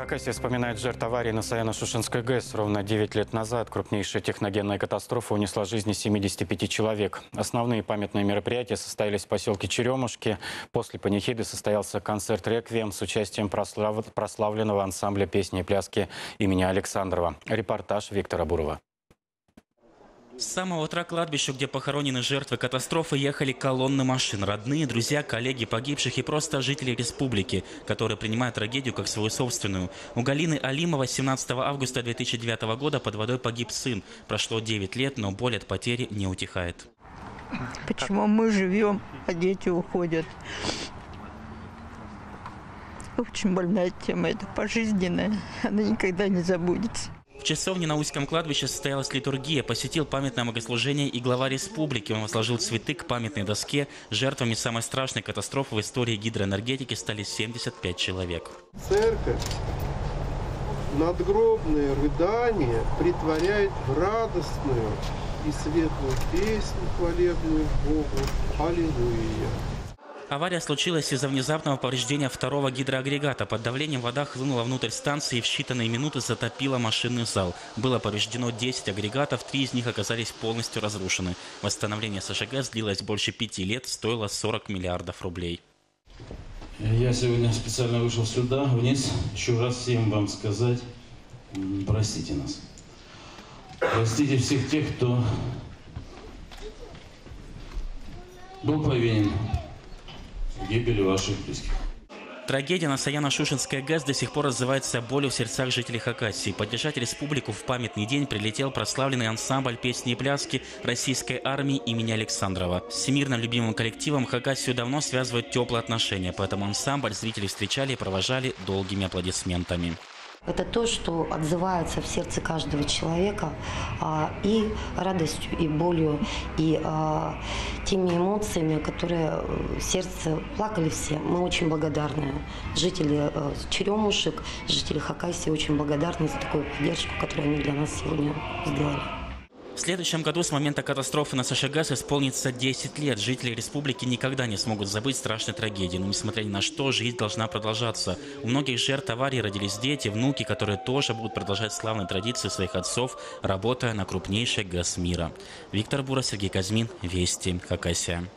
Хакасия вспоминает жертв аварии на Саяно-Шушенской ГЭС. Ровно 9 лет назад крупнейшая техногенная катастрофа унесла жизни 75 человек. Основные памятные мероприятия состоялись в поселке Черемушки. После панихиды состоялся концерт «Реквием» с участием прослав... прославленного ансамбля песни и пляски имени Александрова. Репортаж Виктора Бурова. С самого утра к кладбищу, где похоронены жертвы катастрофы, ехали колонны машин. Родные, друзья, коллеги погибших и просто жители республики, которые принимают трагедию как свою собственную. У Галины Алимова 17 августа 2009 года под водой погиб сын. Прошло 9 лет, но боль от потери не утихает. Почему мы живем, а дети уходят? Очень больная тема, это пожизненная, она никогда не забудется. В часовне на Узком кладбище состоялась литургия, посетил памятное богослужение и глава республики. Он возложил цветы к памятной доске. Жертвами самой страшной катастрофы в истории гидроэнергетики стали 75 человек. Церковь надгробные рыдания притворяет в радостную и светлую песню хвалебную Богу. Аллилуйя. Авария случилась из-за внезапного повреждения второго гидроагрегата. Под давлением вода хлынула внутрь станции и в считанные минуты затопила машинный зал. Было повреждено 10 агрегатов, три из них оказались полностью разрушены. Восстановление СШГ длилось больше пяти лет, стоило 40 миллиардов рублей. Я сегодня специально вышел сюда, вниз, еще раз всем вам сказать, простите нас. Простите всех тех, кто был повинен гибели ваших близких. Трагедия на Саяно-Шушенской ГЭС до сих пор отзывается болью в сердцах жителей Хакасии. Поддержать республику в памятный день прилетел прославленный ансамбль песни и пляски российской армии имени Александрова. С всемирно любимым коллективом Хакасию давно связывают теплые отношения, поэтому ансамбль зрители встречали и провожали долгими аплодисментами. Это то, что отзывается в сердце каждого человека а, и радостью, и болью, и а, теми эмоциями, которые в сердце плакали все. Мы очень благодарны. Жители а, Черемушек, жители Хакасии очень благодарны за такую поддержку, которую они для нас сегодня сделали. В следующем году с момента катастрофы на Сашагаз исполнится 10 лет. Жители республики никогда не смогут забыть страшной трагедии. Но несмотря ни на что, жизнь должна продолжаться. У многих жертв аварии родились дети, внуки, которые тоже будут продолжать славные традиции своих отцов, работая на крупнейшей ГАЗ мира. Виктор Бура, Сергей Казмин, Вести, Хакасия.